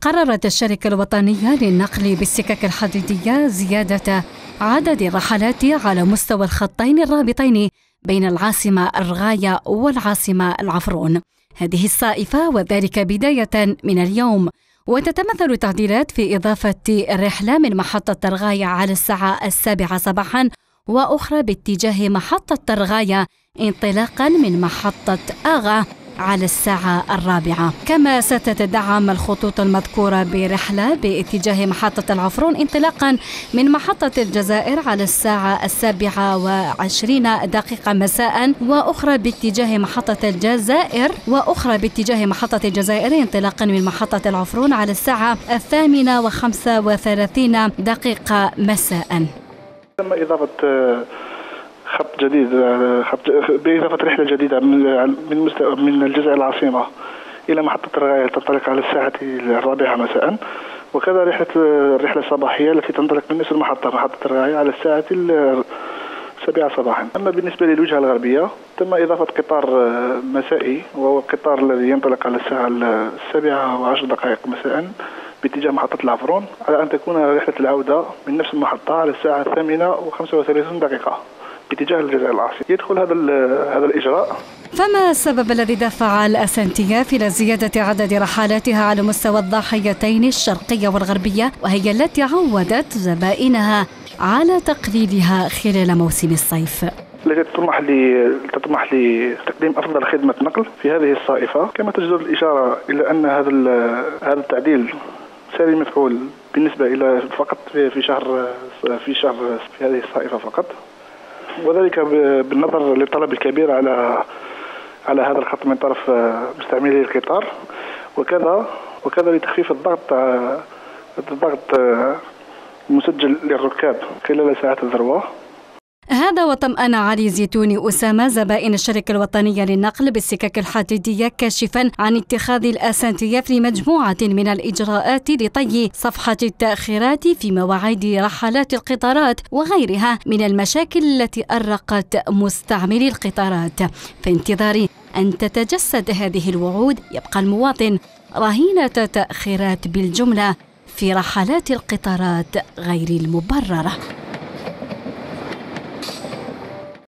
قررت الشركة الوطنية للنقل بالسكك الحديدية زيادة عدد الرحلات على مستوى الخطين الرابطين بين العاصمة الرغاية والعاصمة العفرون. هذه الصائفة وذلك بداية من اليوم. وتتمثل التعديلات في إضافة رحلة من محطة الرغاية على الساعة السابعة صباحا وأخرى باتجاه محطة الرغاية انطلاقا من محطة آغا. على الساعة الرابعة. كما ستتدعم الخطوط المذكورة برحلة باتجاه محطة العفرون انطلاقا من محطة الجزائر على الساعة السابعة وعشرين دقيقة مساء وأخرى باتجاه محطة الجزائر وأخرى باتجاه محطة الجزائر انطلاقا من محطة العفرون على الساعة الثامنة وخمسة وثلاثين دقيقة مساء. تم إضافة خط جديد خط بإضافة رحلة جديدة من من الجزائر العاصمة إلى محطة الرغاية تنطلق على الساعة الرابعة مساء. وكذا رحلة الرحلة الصباحية التي تنطلق من نفس المحطة محطة الرغاية على الساعة السابعة صباحا. أما بالنسبة للوجهة الغربية تم إضافة قطار مسائي وهو القطار الذي ينطلق على الساعة السابعة وعشر دقائق مساء باتجاه محطة العفرون على أن تكون رحلة العودة من نفس المحطة على الساعة الثامنة وخمسة وثلاثين دقيقة. باتجاه الجزائر العاصمة. يدخل هذا هذا الإجراء. فما السبب الذي دفع الأسنتياف إلى زيادة عدد رحلاتها على مستوى الضاحيتين الشرقية والغربية وهي التي عودت زبائنها على تقليلها خلال موسم الصيف. التي تطمح تطمح لتقديم أفضل خدمة نقل في هذه الصائفة. كما تجدر الإشارة إلى أن هذا هذا التعديل ساري مفعول بالنسبة إلى فقط في شهر في شهر في هذه الصائفة فقط. وذلك بالنظر للطلب الكبير على على هذا الخط من طرف مستعملي القطار. وكذا وكذا لتخفيف الضغط الضغط المسجل للركاب خلال ساعات الذروة. هذا وطمأن علي زيتوني أسامة زبائن الشركة الوطنية للنقل بالسكك الحديدية كاشفا عن اتخاذ الأسانتياف لمجموعة من الإجراءات لطي صفحة التأخيرات في مواعيد رحلات القطارات وغيرها من المشاكل التي أرقت مستعملي القطارات. في انتظار أن تتجسد هذه الوعود يبقى المواطن رهينة تأخيرات بالجملة في رحلات القطارات غير المبررة.